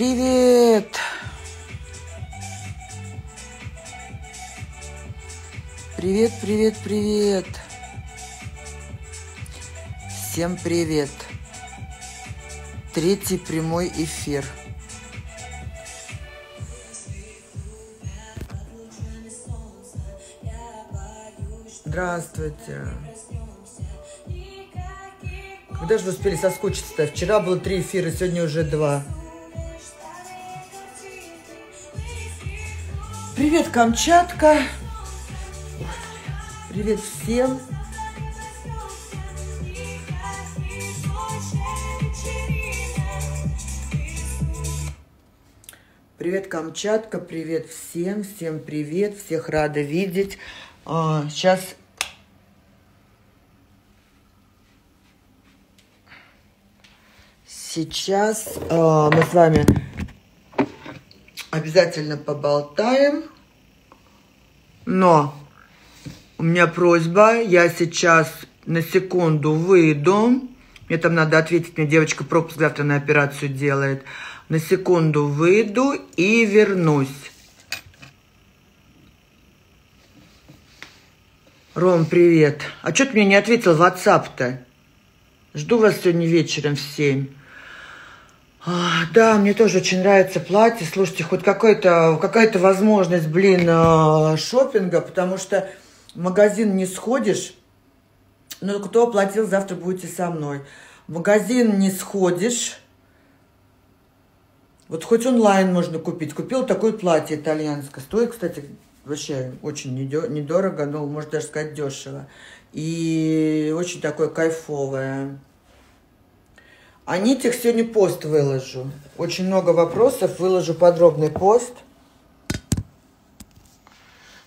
Привет! Привет, привет, привет! Всем привет! Третий прямой эфир. Здравствуйте. Когда же вы успели соскучиться-то? Вчера было три эфира, сегодня уже два. Привет, Камчатка. Привет всем. Привет, Камчатка, привет всем, всем привет, всех рада видеть. А, сейчас Сейчас мы с вами обязательно поболтаем. Но у меня просьба, я сейчас на секунду выйду. Мне там надо ответить, мне девочка пропуск завтра на операцию делает. На секунду выйду и вернусь. Ром, привет. А что ты мне не ответил в WhatsApp-то? Жду вас сегодня вечером в 7. А, да, мне тоже очень нравится платье. Слушайте, хоть какая-то какая возможность, блин, а, шопинга, потому что в магазин не сходишь. Ну, кто оплатил, завтра будете со мной. В магазин не сходишь. Вот хоть онлайн можно купить. Купил такое платье итальянское. Стоит, кстати, вообще очень недорого, ну, можно даже сказать, дешево. И очень такое кайфовое. О нитях сегодня пост выложу. Очень много вопросов, выложу подробный пост.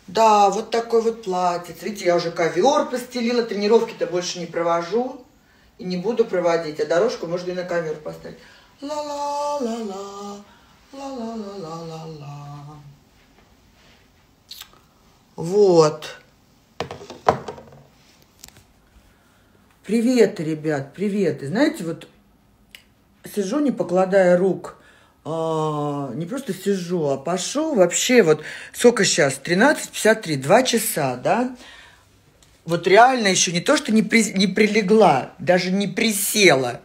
Да, вот такой вот платье. Смотрите, я уже ковер постелила, тренировки-то больше не провожу. И не буду проводить, а дорожку можно и на ковер поставить. Ла-ла-ла-ла, ла-ла-ла-ла-ла. Вот. Привет, ребят, привет. И знаете, вот сижу, не покладая рук, а, не просто сижу, а пошел вообще вот, сколько сейчас, 13.53, 2 часа, да, вот реально еще не то, что не, при, не прилегла, даже не присела,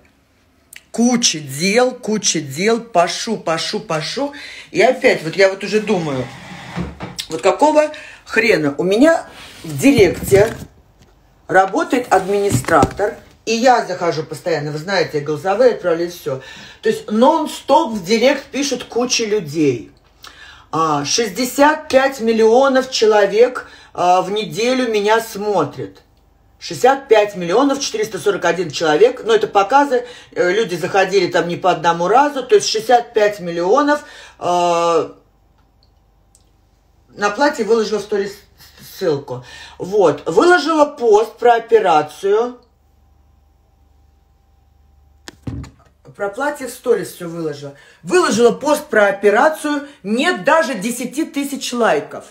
куча дел, куча дел, пашу, пашу, пашу, и опять, вот я вот уже думаю, вот какого хрена, у меня в директе работает администратор – и я захожу постоянно, вы знаете, голосовые отправляю все. То есть нон-стоп в директ пишут куча людей. 65 а, миллионов человек а, в неделю меня смотрят. 65 миллионов 441 человек, ну это показы, э, люди заходили там не по одному разу, то есть 65 миллионов э, на платье выложила в сторис ссылку. Вот, выложила пост про операцию, Про платье в сторис все выложила. Выложила пост про операцию, нет даже 10 тысяч лайков.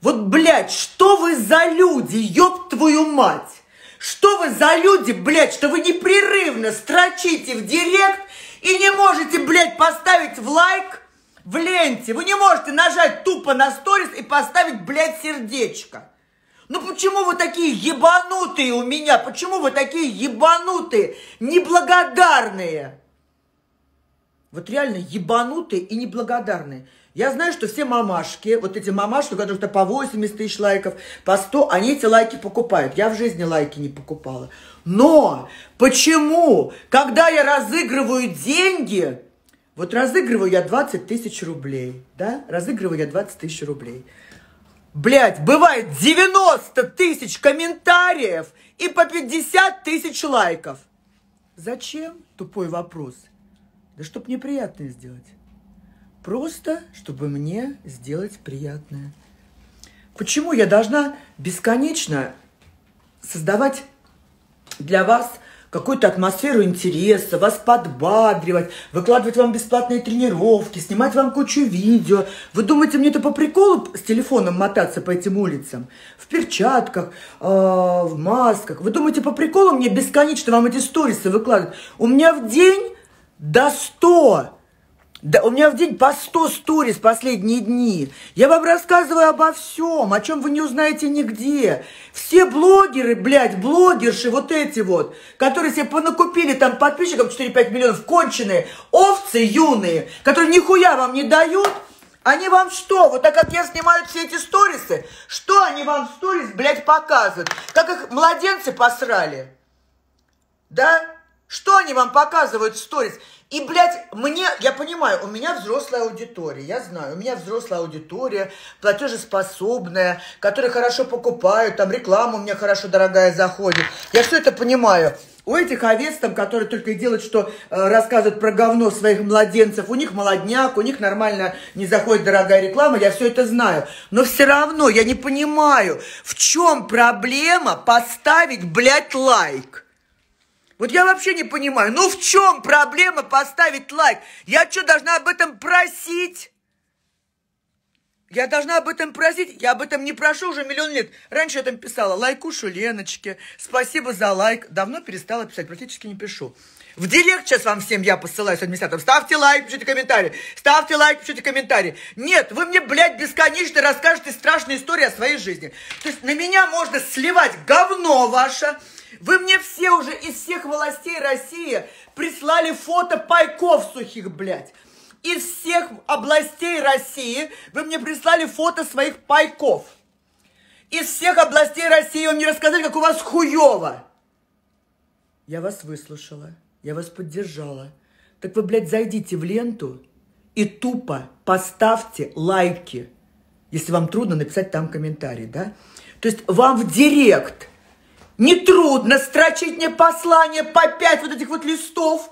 Вот, блядь, что вы за люди, ёб твою мать? Что вы за люди, блядь, что вы непрерывно строчите в директ и не можете, блядь, поставить в лайк в ленте? Вы не можете нажать тупо на сторис и поставить, блядь, сердечко. Ну почему вы такие ебанутые у меня? Почему вы такие ебанутые, неблагодарные? Вот реально ебанутые и неблагодарные. Я знаю, что все мамашки, вот эти мамашки, у которых-то по 80 тысяч лайков, по 100, они эти лайки покупают. Я в жизни лайки не покупала. Но почему, когда я разыгрываю деньги, вот разыгрываю я 20 тысяч рублей, да, разыгрываю я 20 тысяч рублей – блядь, бывает 90 тысяч комментариев и по 50 тысяч лайков. Зачем? Тупой вопрос. Да чтоб мне приятное сделать. Просто, чтобы мне сделать приятное. Почему я должна бесконечно создавать для вас какую-то атмосферу интереса, вас подбадривать, выкладывать вам бесплатные тренировки, снимать вам кучу видео. Вы думаете, мне это по приколу с телефоном мотаться по этим улицам? В перчатках, э, в масках. Вы думаете, по приколу мне бесконечно вам эти сторисы выкладывать? У меня в день до 100 Да у меня в день по 100 сторис последние дни. Я вам рассказываю обо всем, о чем вы не узнаете нигде. Все блогеры, блядь, блогерши, вот эти вот, которые себе понакупили там подписчиков 4-5 миллионов, конченые, овцы юные, которые нихуя вам не дают, они вам что? Вот так как я снимаю все эти сторисы, что они вам сторис, блядь, показывают? Как их младенцы посрали? Да? Что они вам показывают в сторис? И, блядь, мне, я понимаю, у меня взрослая аудитория, я знаю, у меня взрослая аудитория, платежеспособная, которые хорошо покупают, там реклама у меня хорошо дорогая заходит. Я все это понимаю. У этих овец, там, которые только и делают, что э, рассказывают про говно своих младенцев, у них молодняк, у них нормально не заходит дорогая реклама, я все это знаю. Но все равно я не понимаю, в чем проблема поставить, блядь, лайк. Вот я вообще не понимаю, ну в чем проблема поставить лайк? Я что, должна об этом просить? Я должна об этом просить, я об этом не прошу уже миллион лет. Раньше я там писала, лайкушу Леночке, спасибо за лайк. Давно перестала писать, практически не пишу. В директ сейчас вам всем я посылаю с администратором. Ставьте лайк, пишите комментарий. Ставьте лайк, пишите комментарий. Нет, вы мне, блядь, бесконечно расскажете страшные истории о своей жизни. То есть на меня можно сливать говно ваше, вы мне все уже из всех властей России прислали фото пайков сухих, блядь. Из всех областей России вы мне прислали фото своих пайков. Из всех областей России вы мне рассказали, как у вас хуево. Я вас выслушала, я вас поддержала. Так вы, блядь, зайдите в ленту и тупо поставьте лайки, если вам трудно написать там комментарий, да? То есть вам в директ – Нетрудно строчить мне послание по пять вот этих вот листов,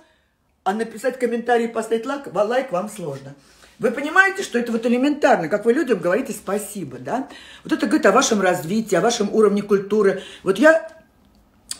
а написать комментарий и поставить лайк, лайк вам сложно. Вы понимаете, что это вот элементарно, как вы людям говорите спасибо, да? Вот это говорит о вашем развитии, о вашем уровне культуры. Вот я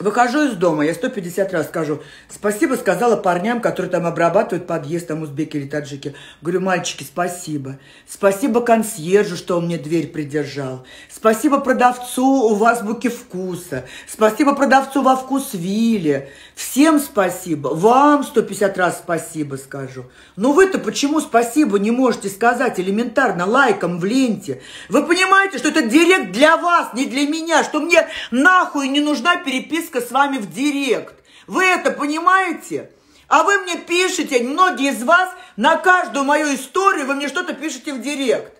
Выхожу из дома, я 150 раз скажу, спасибо сказала парням, которые там обрабатывают подъезд, там узбеки или таджики. Говорю, мальчики, спасибо. Спасибо консьержу, что он мне дверь придержал. Спасибо продавцу в азбуке вкуса. Спасибо продавцу во вкус Вилли. Всем спасибо. Вам 150 раз спасибо скажу. Но вы-то почему спасибо не можете сказать элементарно лайком в ленте? Вы понимаете, что это директ для вас, не для меня, что мне нахуй не нужна переписка переписка с вами в директ. Вы это понимаете? А вы мне пишете, многие из вас, на каждую мою историю вы мне что-то пишете в директ.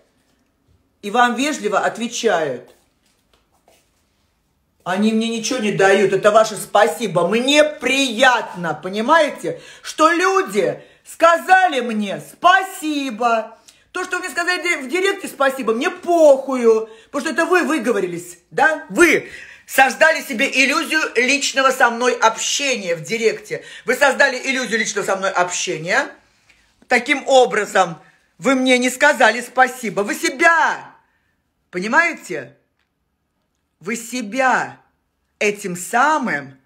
И вам вежливо отвечают. Они мне ничего не дают, это ваше спасибо. Мне приятно, понимаете, что люди сказали мне спасибо. То, что вы мне сказали в директе спасибо, мне похую. Потому что это вы выговорились, да? Вы создали себе иллюзию личного со мной общения в директе. Вы создали иллюзию личного со мной общения. Таким образом, вы мне не сказали спасибо. Вы себя, понимаете? Вы себя этим самым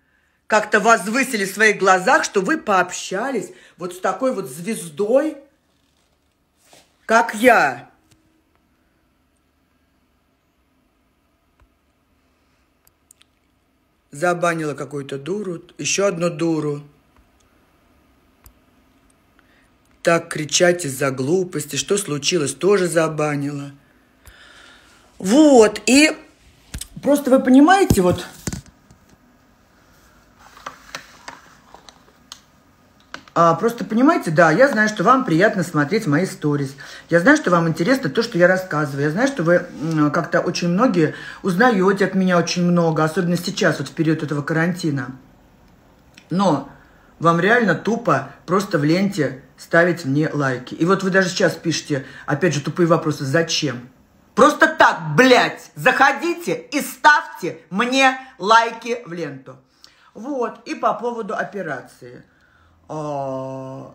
как-то возвысили в своих глазах, что вы пообщались вот с такой вот звездой, как я. Забанила какую-то дуру, еще одну дуру. Так кричать из-за глупости, что случилось, тоже забанила. Вот, и просто вы понимаете, вот А, просто понимаете, да, я знаю, что вам приятно смотреть мои сторис. Я знаю, что вам интересно то, что я рассказываю. Я знаю, что вы как-то очень многие узнаете от меня очень много, особенно сейчас, вот в период этого карантина. Но вам реально тупо просто в ленте ставить мне лайки. И вот вы даже сейчас пишете, опять же, тупые вопросы. Зачем? Просто так, блядь, заходите и ставьте мне лайки в ленту. Вот, и по поводу операции а,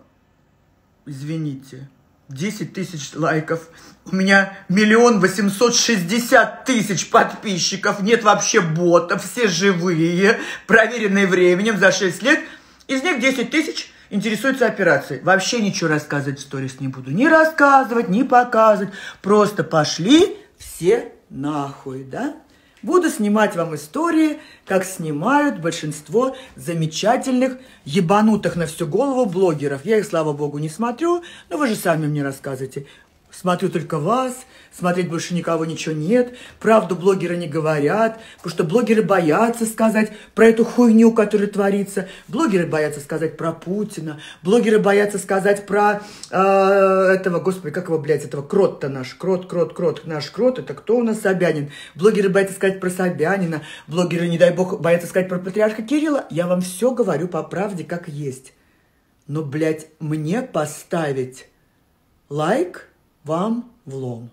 извините, 10 тысяч лайков. У меня миллион восемьсот шестьдесят тысяч подписчиков. Нет вообще ботов, все живые, проверенные временем за 6 лет. Из них 10 тысяч интересуются операцией. Вообще ничего рассказывать в сторис не буду. Ни рассказывать, ни показывать. Просто пошли все нахуй, да? Буду снимать вам истории, как снимают большинство замечательных, ебанутых на всю голову блогеров. Я их, слава богу, не смотрю, но вы же сами мне рассказывайте. Смотрю только вас, смотреть больше никого ничего нет, правду блогеры не говорят, потому что блогеры боятся сказать про эту хуйню, которая творится, блогеры боятся сказать про Путина, блогеры боятся сказать про э, этого, господи, как его, блядь, этого крот-то наш, крот, крот, крот, наш крот, это кто у нас Собянин? Блогеры боятся сказать про Собянина, блогеры, не дай бог, боятся сказать про патриарха Кирилла. Я вам все говорю по правде, как есть. Но, блядь, мне поставить лайк – вам влом.